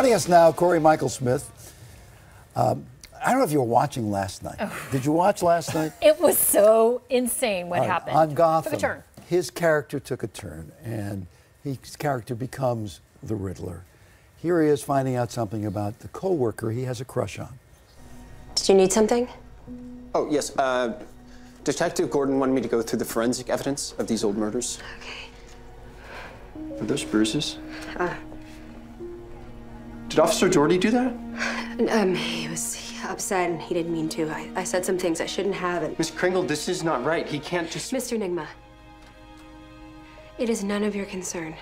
Joining us now, Cory Michael Smith. Um, I don't know if you were watching last night. Did you watch last night? It was so insane what All right, happened. On Gotham, Took a turn. his character took a turn, and his character becomes the Riddler. Here he is finding out something about the coworker he has a crush on. Did you need something? Oh, yes. Uh, Detective Gordon wanted me to go through the forensic evidence of these old murders. Okay. Are those bruises? Did Officer Dougherty do that? Um, he was upset and he didn't mean to. I, I said some things I shouldn't have, and Miss Kringle, this is not right. He can't just. Mr. Nygma, it is none of your concern.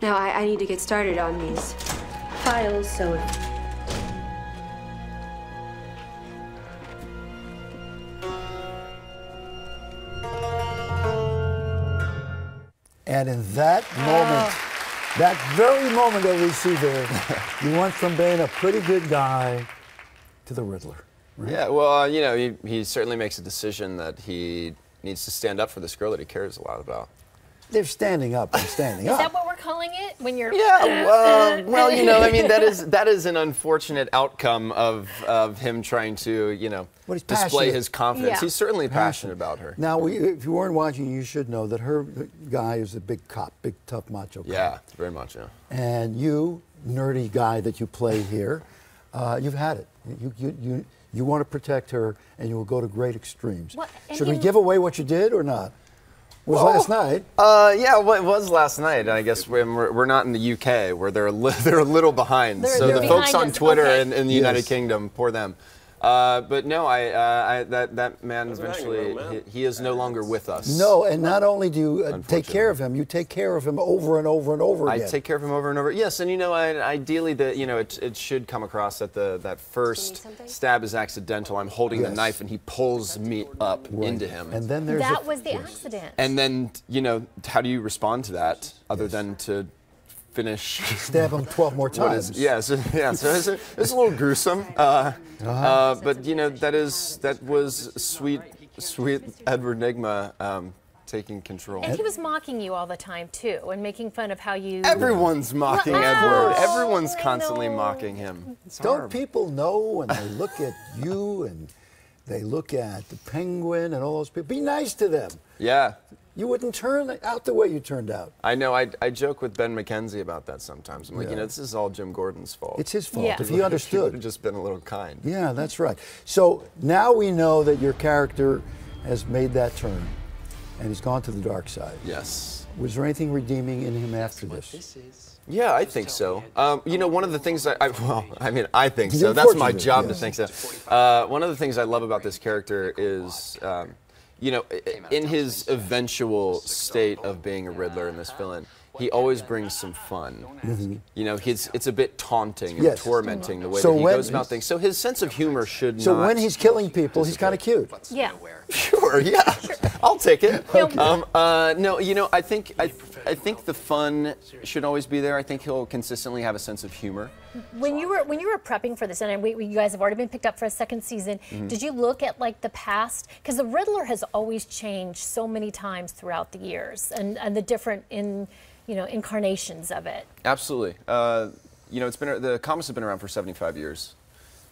Now I, I need to get started on these files, so And in that moment, that very moment that we see there, you went from being a pretty good guy to the Riddler. Yeah, well, uh, you know, he, he certainly makes a decision that he needs to stand up for this girl that he cares a lot about. They're standing up They're standing Is up. that what we're calling it when you're? Yeah, well, well, you know, I mean, that is that is an unfortunate outcome of of him trying to, you know, But display passionate. his confidence. Yeah. He's certainly passionate about her. Now, we, if you weren't watching, you should know that her guy is a big cop, big tough macho cop. Yeah, very much. Yeah. And you, nerdy guy that you play here, uh, you've had it. You, you, you, you want to protect her, and you will go to great extremes. What- and Should we give away what you did or not? It was last night. Uh, yeah, well, it was last night. I guess we're, we're not in the UK, where they're a li- they're a little behind. They're- so they're the folks behind on Twitter okay. in, in the United Kingdom, poor them. Uh, but no, I, uh, I that that man eventually he, he is no longer with us. No, and not only do you uh, take care of him, you take care of him over and over and over I take care of him over and over. Yes, and you know, I, ideally, that you know, it, it should come across that the that first stab is accidental. I'm holding the knife, and he pulls me up Right. into him. And then there's That a- was the yes. accident. And then you know, how do you respond to that other than to finish? stab him 12 more times. is, yeah, so, yeah, so it's a, it's a little gruesome, uh, uh, but you know that is that was sweet, sweet Edward Nygma um, taking control. and he was mocking you all the time too, and making fun of how you. Everyone's mocking Well, Edward. oh, Everyone's I constantly know. mocking him. It's Don't horrible. people know when they look at you and they look at the penguin and all those people? Be nice to them. Yeah, You wouldn't turn out the way you turned out. I know. I, I joke with Ben McKenzie about that sometimes. I'm like, Yeah. you know, this is all Jim Gordon's fault. It's his fault. Yeah. If he He would understood. have just been a little kind. Yeah, that's right. So now we know that your character has made that turn and he's gone to the dark side. Yes. Was there anything redeeming in him after this? Yeah, I think so. Um, you know, one of the things I, I well, I mean, I think so. That's my unfortunately, job to think so. Uh, one of the things I love about this character is, um, you know, i- i- in his eventual state of being a Riddler in this villain, he always brings some fun. You know, he's it's a bit taunting and. Yes. tormenting the way So that he when- goes about things. So his sense of humor should not. So when he's killing people, he's kind of cute. Yeah. Sure, yeah, I'll take it. Okay. Um, uh, no, you know, I think I, I think the fun should always be there. I think he'll consistently have a sense of humor. When you were when you were prepping for this, and we, we- you guys have already been picked up for a second season, Mm-hmm. did you look at like the past? Because the Riddler has always changed so many times throughout the years, and and the different in you know incarnations of it. Absolutely. Uh, you know, it's been the comics have been around for 75 years,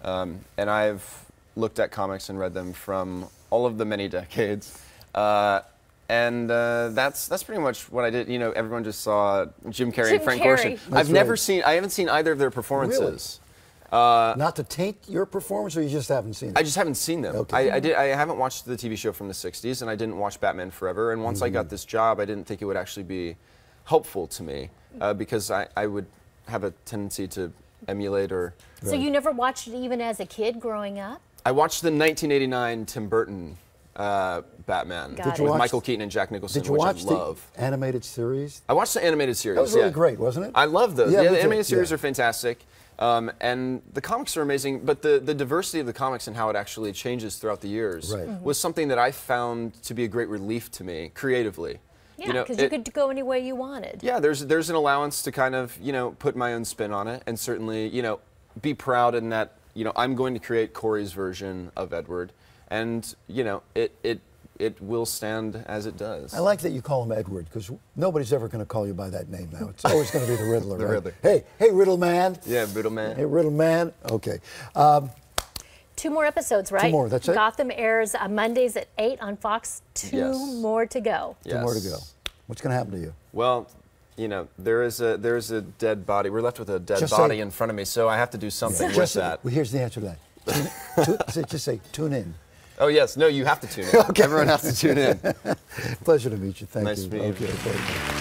um, and I've looked at comics and read them from all of the many decades. Uh, and uh, that's that's pretty much what I did. You know, everyone just saw Jim Carrey Jim and Frank Carrey. Gorshin. That's I've never seen. I haven't seen either of their performances. Not to taint your performance, or you just haven't seen it? I just haven't seen them. Okay. I, I did. I haven't watched the TV show from the '60s, and I didn't watch Batman Forever. And once I Mm-hmm. got this job, I didn't think it would actually be helpful to me uh, because I, I would have a tendency to emulate or. So you never watched it even as a kid growing up? I watched the 1989 Tim Burton uh, Batman Got with you watch- Michael Keaton and Jack Nicholson, Did you which watch I love. the animated series? I watched the animated series. That was really yeah. great, wasn't it? I love those. Yeah, Yeah, me the too. animated series Yeah. are fantastic. Um, and the comics are amazing, but the, the diversity of the comics and how it actually changes throughout the years Right. Mhm. was something that I found to be a great relief to me creatively. Yeah, because you, it- could go any way you wanted. Yeah, there's there's an allowance to kind of you know put my own spin on it, and certainly you know be proud in that you know I'm going to create Cory's version of Edward, and you know it it it will stand as it does. I like that you call him Edward because nobody's ever going to call you by that name now. It's always going to be the Riddler. The right? Riddler. Hey, hey, Riddle Man. Yeah, Riddle Man. Hey, Riddle Man. Okay. Um, Two more episodes, right? Two more, that's it? Gotham airs uh, Mondays at 8 on Fox. Two Yes. more to go. two more to go. What's going to happen to you? Well, you know, there is a there is a dead body. We're left with a dead Just body say- in front of me, so I have to do something with Just that. well, here's the answer to that. Tune, tu- say- just say tune in. Oh yes, no, you have to tune in. okay. Everyone has to tune in. Pleasure to meet you. Thank Nice you. to meet you. Okay, thank you.